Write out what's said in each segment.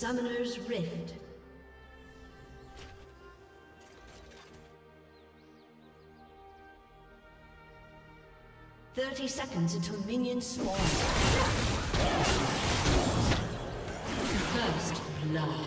Summoner's Rift. Thirty seconds until minions spawn. First blood.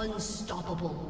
Unstoppable.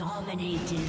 Dominating.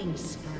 Killing spree.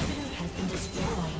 Been destroyed.